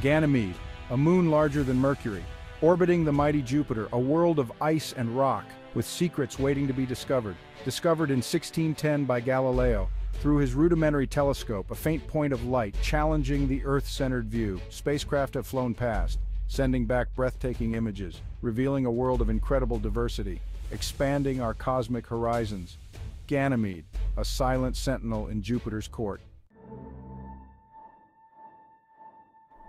Ganymede, a moon larger than Mercury, orbiting the mighty Jupiter, a world of ice and rock, with secrets waiting to be discovered. Discovered in 1610 by Galileo, through his rudimentary telescope, a faint point of light challenging the Earth-centered view, spacecraft have flown past, sending back breathtaking images, revealing a world of incredible diversity, expanding our cosmic horizons. Ganymede, a silent sentinel in Jupiter's court.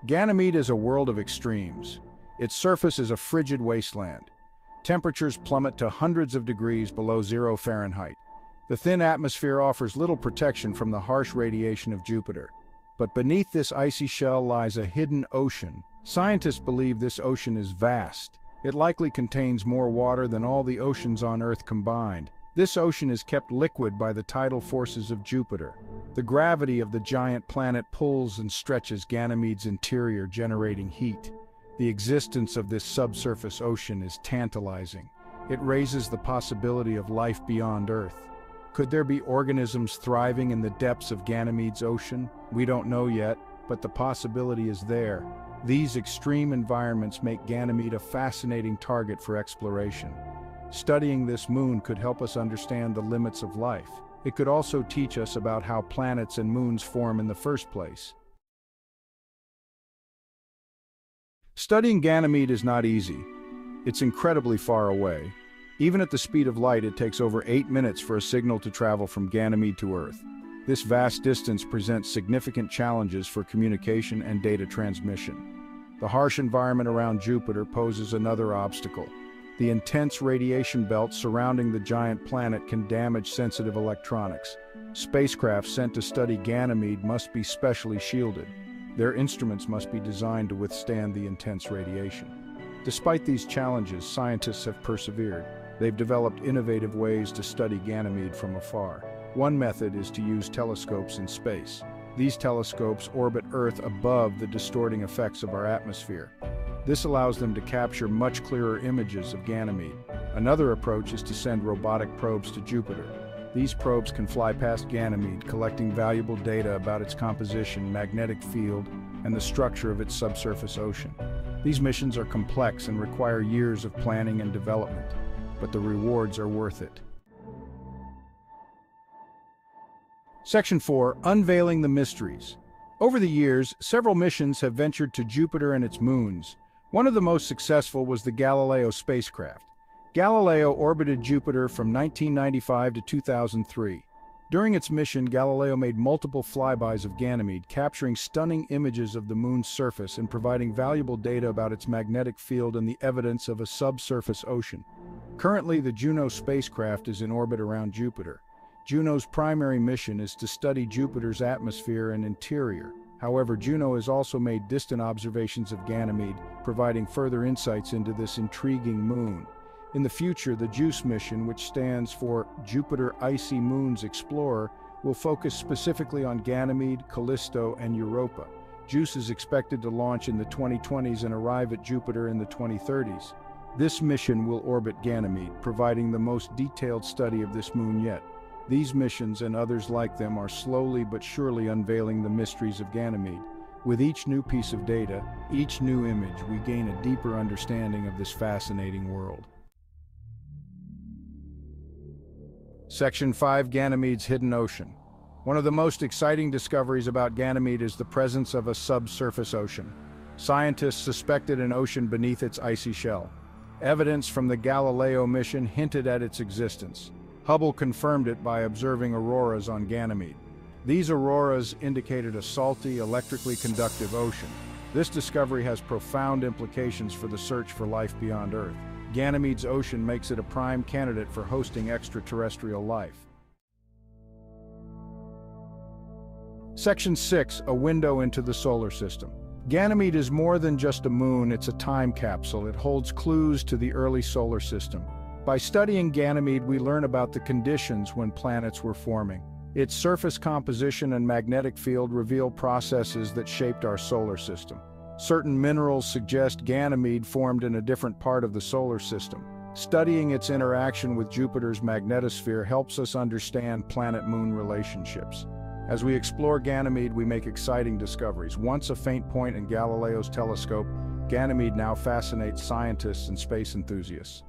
Ganymede is a world of extremes. Its surface is a frigid wasteland. Temperatures plummet to hundreds of degrees below zero Fahrenheit. The thin atmosphere offers little protection from the harsh radiation of Jupiter. But beneath this icy shell lies a hidden ocean. Scientists believe this ocean is vast. It likely contains more water than all the oceans on Earth combined. This ocean is kept liquid by the tidal forces of Jupiter. The gravity of the giant planet pulls and stretches Ganymede's interior, generating heat. The existence of this subsurface ocean is tantalizing. It raises the possibility of life beyond Earth. Could there be organisms thriving in the depths of Ganymede's ocean? We don't know yet, but the possibility is there. These extreme environments make Ganymede a fascinating target for exploration. Studying this moon could help us understand the limits of life. It could also teach us about how planets and moons form in the first place. Studying Ganymede is not easy. It's incredibly far away, even at the speed of light, it takes over eight minutes for a signal to travel from Ganymede to Earth. This vast distance presents significant challenges for communication and data transmission. The harsh environment around Jupiter poses another obstacle. The intense radiation belt surrounding the giant planet can damage sensitive electronics. Spacecraft sent to study Ganymede must be specially shielded. Their instruments must be designed to withstand the intense radiation. Despite these challenges, scientists have persevered. They've developed innovative ways to study Ganymede from afar. One method is to use telescopes in space. These telescopes orbit Earth above the distorting effects of our atmosphere. This allows them to capture much clearer images of Ganymede. Another approach is to send robotic probes to Jupiter. These probes can fly past Ganymede, collecting valuable data about its composition, magnetic field, and the structure of its subsurface ocean. These missions are complex and require years of planning and development but the rewards are worth it. Section 4, Unveiling the Mysteries. Over the years, several missions have ventured to Jupiter and its moons. One of the most successful was the Galileo spacecraft. Galileo orbited Jupiter from 1995 to 2003. During its mission, Galileo made multiple flybys of Ganymede, capturing stunning images of the moon's surface and providing valuable data about its magnetic field and the evidence of a subsurface ocean. Currently, the Juno spacecraft is in orbit around Jupiter. Juno's primary mission is to study Jupiter's atmosphere and interior. However, Juno has also made distant observations of Ganymede, providing further insights into this intriguing moon. In the future, the JUICE mission, which stands for Jupiter Icy Moons Explorer, will focus specifically on Ganymede, Callisto, and Europa. JUICE is expected to launch in the 2020s and arrive at Jupiter in the 2030s. This mission will orbit Ganymede, providing the most detailed study of this moon yet. These missions and others like them are slowly but surely unveiling the mysteries of Ganymede. With each new piece of data, each new image, we gain a deeper understanding of this fascinating world. Section 5 Ganymede's Hidden Ocean One of the most exciting discoveries about Ganymede is the presence of a subsurface ocean. Scientists suspected an ocean beneath its icy shell. Evidence from the Galileo mission hinted at its existence. Hubble confirmed it by observing auroras on Ganymede. These auroras indicated a salty, electrically conductive ocean. This discovery has profound implications for the search for life beyond Earth. Ganymede's ocean makes it a prime candidate for hosting extraterrestrial life. Section 6, A Window into the Solar System. Ganymede is more than just a moon, it's a time capsule. It holds clues to the early solar system. By studying Ganymede, we learn about the conditions when planets were forming. Its surface composition and magnetic field reveal processes that shaped our solar system. Certain minerals suggest Ganymede formed in a different part of the solar system. Studying its interaction with Jupiter's magnetosphere helps us understand planet-moon relationships. As we explore Ganymede, we make exciting discoveries. Once a faint point in Galileo's telescope, Ganymede now fascinates scientists and space enthusiasts.